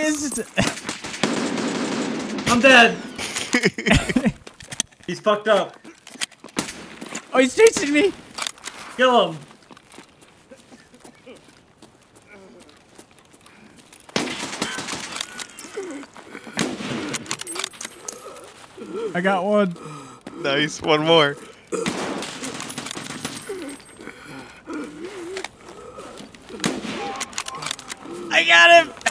this. I'm dead. He's fucked up. Oh, he's chasing me. Kill him. I got one. Nice. One more. I got him.